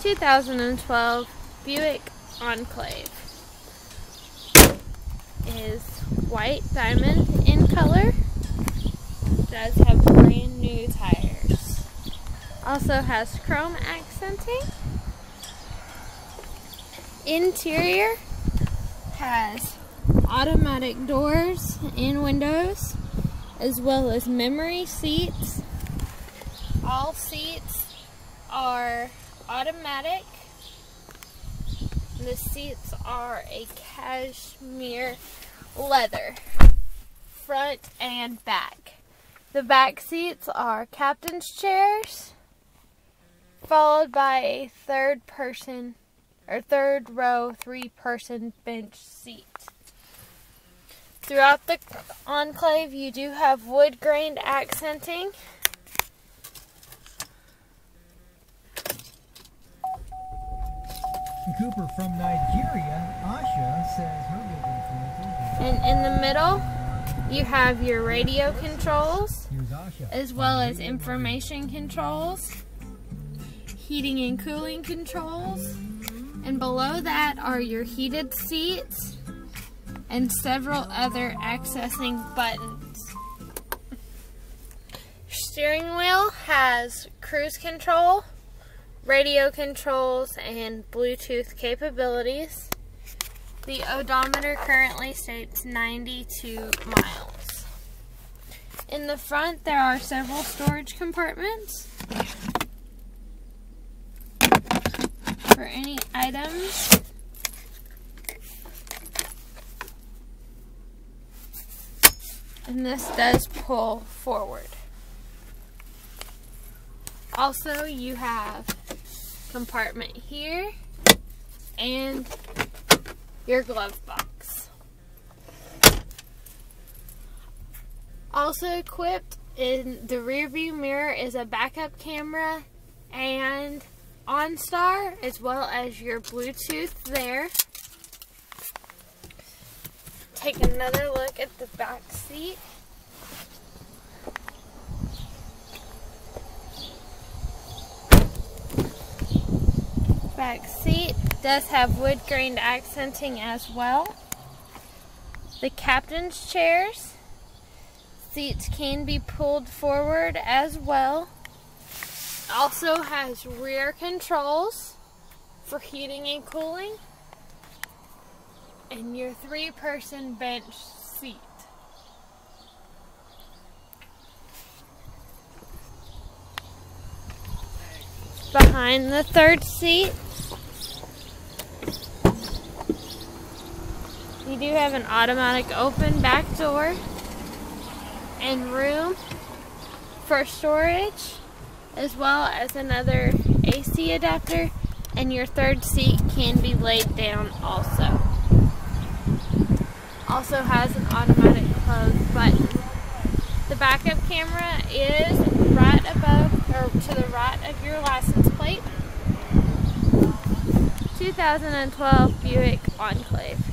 2012 Buick Enclave is white diamond in color. Does have brand new tires. Also has chrome accenting. Interior has automatic doors and windows as well as memory seats. All seats are automatic. And The seats are a cashmere leather, front and back. The back seats are captain's chairs, followed by a third person or third row three person bench seat. Throughout the enclave, you do have wood grained accenting. Cooper from Nigeria, Asha says her And in the middle, you have your radio controls, as well as information controls, heating and cooling controls, and below that are your heated seats and several other accessing buttons. Steering wheel has cruise control, radio controls, and Bluetooth capabilities. The odometer currently states 92 miles. In the front, there are several storage compartments for any items. And this does pull forward. Also, you have compartment here and your glove box. Also equipped in the rear view mirror is a backup camera and OnStar as well as your Bluetooth there. Take another look at the back seat. Back seat does have wood grained accenting as well. The captain's chairs seats can be pulled forward as well. Also has rear controls for heating and cooling and your three person bench seat. Behind the third seat, you do have an automatic open back door and room for storage as well as another AC adapter and your third seat can be laid down also. Also has an automatic close button. The backup camera is right above or to the right of your license plate. 2012 Buick Enclave.